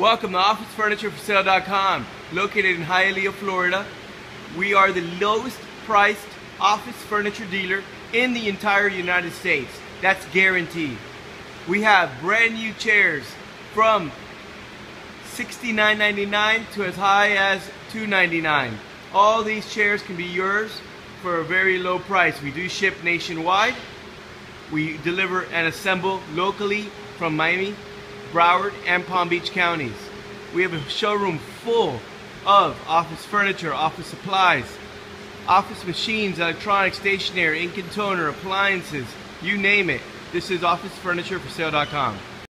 Welcome to OfficeFurniture4Sale.com, located in Hialeah, Florida. We are the lowest priced office furniture dealer in the entire United States. That's guaranteed. We have brand new chairs from $69.99 to as high as $2.99. All these chairs can be yours for a very low price. We do ship nationwide. We deliver and assemble locally from Miami, Broward, and Palm Beach counties. We have a showroom full of office furniture, office supplies, office machines, electronics, stationery, ink and toner, appliances, you name it. This is OfficeFurniture4Sale.com.